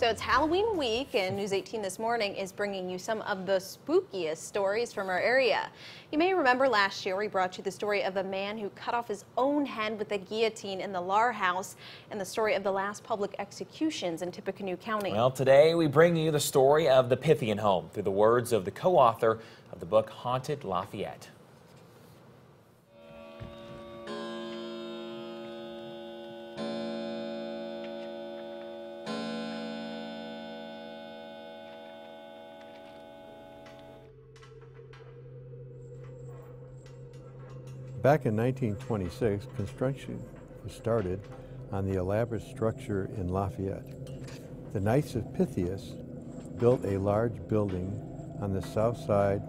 So it's Halloween week, and News 18 this morning is bringing you some of the spookiest stories from our area. You may remember last year we brought you the story of a man who cut off his own head with a guillotine in the Lahr House and the story of the last public executions in Tippecanoe County. Well, today we bring you the story of the Pythian home through the words of the co-author of the book Haunted Lafayette. Back in 1926, construction was started on the elaborate structure in Lafayette. The Knights of Pythias built a large building on the south side